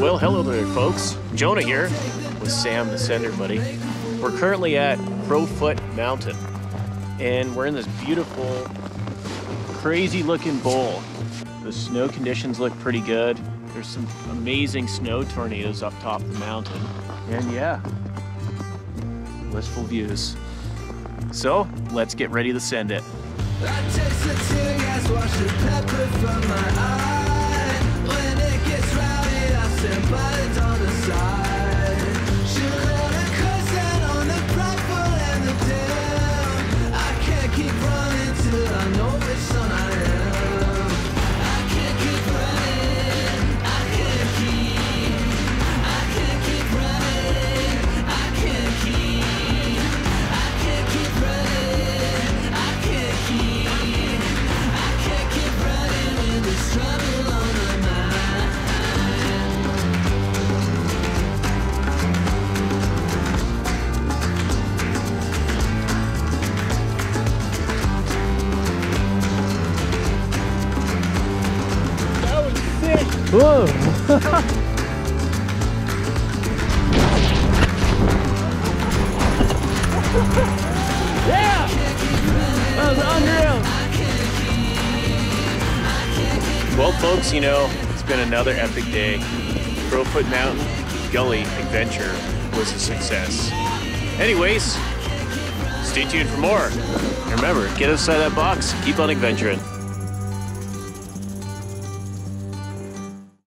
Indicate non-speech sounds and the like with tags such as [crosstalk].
Well, hello there, folks. Jonah here with Sam the Sender Buddy. We're currently at Crowfoot Mountain, and we're in this beautiful, crazy looking bowl. The snow conditions look pretty good. There's some amazing snow tornadoes up top the mountain. And yeah, blissful views. So let's get ready to send it from my with [laughs] Well, folks, you know, it's been another epic day. Crowfoot Mountain Gully Adventure was a success. Anyways, stay tuned for more. And remember, get outside that box, keep on adventuring.